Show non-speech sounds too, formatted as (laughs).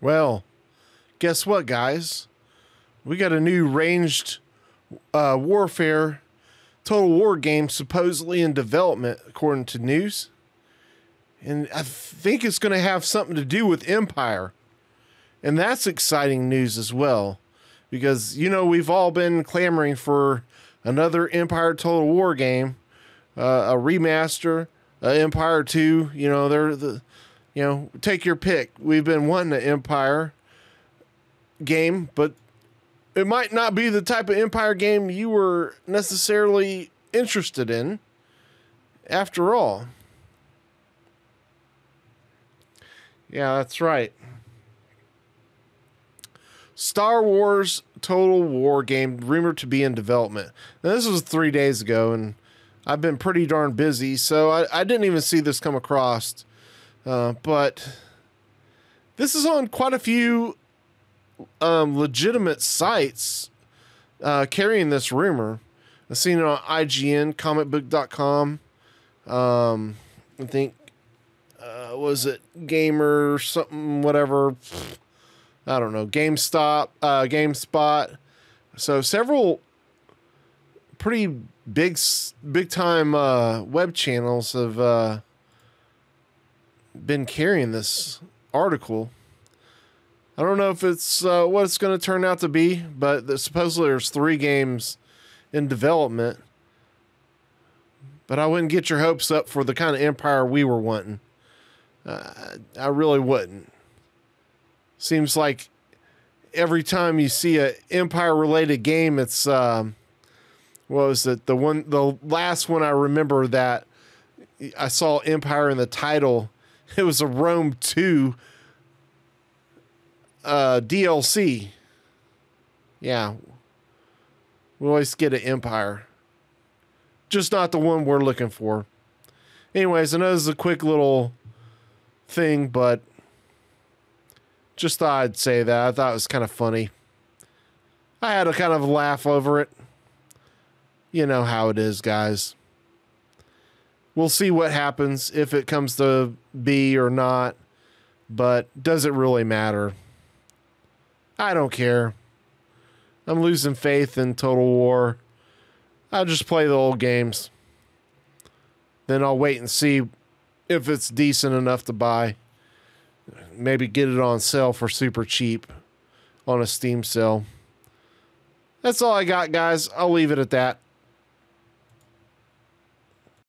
Well, guess what, guys? We got a new ranged uh, warfare total war game supposedly in development, according to news. And I think it's going to have something to do with Empire. And that's exciting news as well. Because, you know, we've all been clamoring for another Empire Total War game, uh, a remaster, uh, Empire 2. You know, they're the, you know, take your pick. We've been wanting an Empire game, but it might not be the type of Empire game you were necessarily interested in after all. Yeah, that's right. Star Wars Total War game rumored to be in development. Now, this was three days ago, and I've been pretty darn busy, so I, I didn't even see this come across. Uh, but this is on quite a few um, legitimate sites uh, carrying this rumor. I've seen it on IGN, comicbook.com. Um, I think, uh, was it Gamer, something, whatever. I don't know, GameStop, uh, GameSpot. So several pretty big, big time uh, web channels have uh, been carrying this article. I don't know if it's uh, what it's going to turn out to be, but supposedly there's three games in development. But I wouldn't get your hopes up for the kind of empire we were wanting. Uh, I really wouldn't. Seems like every time you see a empire related game, it's um, what was it? The one, the last one I remember that I saw Empire in the title. (laughs) It was a Rome two uh, DLC. Yeah, we always get an Empire, just not the one we're looking for. Anyways, I know this is a quick little thing, but just thought I'd say that. I thought it was kind of funny. I had a kind of laugh over it. You know how it is, guys. We'll see what happens if it comes to be or not, but does it really matter? I don't care. I'm losing faith in Total War. I'll just play the old games. Then I'll wait and see if it's decent enough to buy maybe get it on sale for super cheap on a Steam sale. That's all I got, guys. I'll leave it at that.